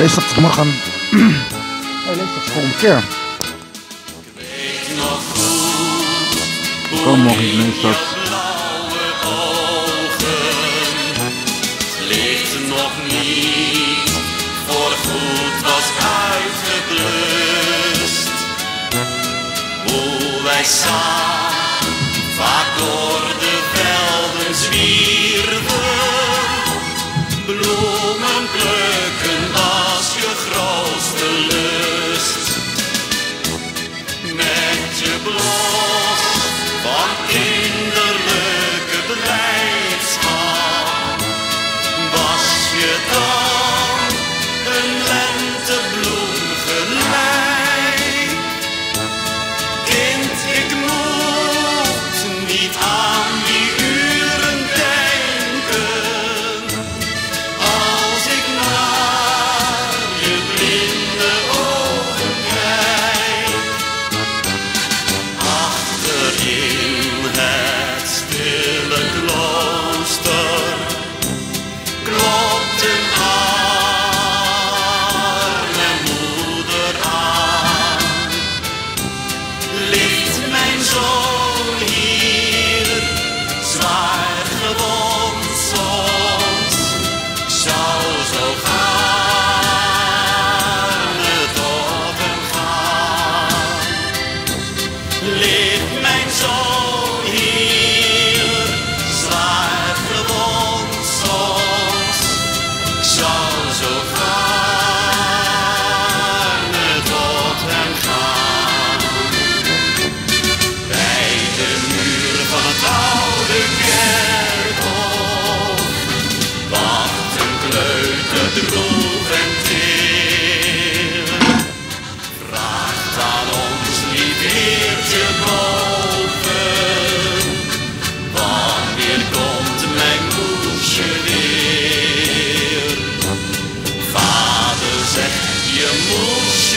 lees dat morgen. Hij leest dat de volgende keer. Kom lees dat. nog niet voor goed was uitgeblust. Hoe wij samen vaak door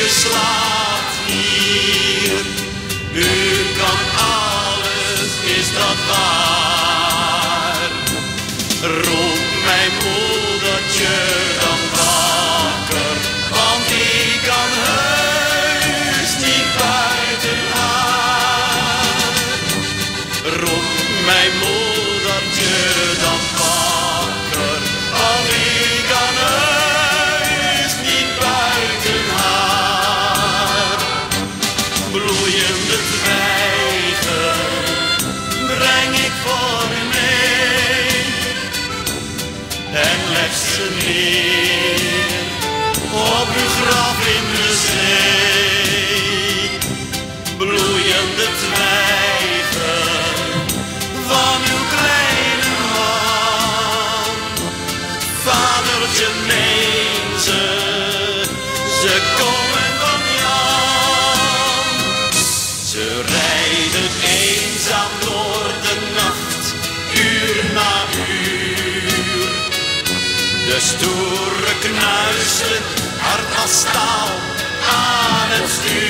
moesje slaapt hier, u kan alles, is dat waar? Roep mijn moedertje dan wakker, want ik kan heus niet buiten haar. Roep mijn moedertje dan ze, komen van Jan. Ze rijden eenzaam door de nacht, uur na uur. De stoere knuisten, hard als staal, aan het stuur.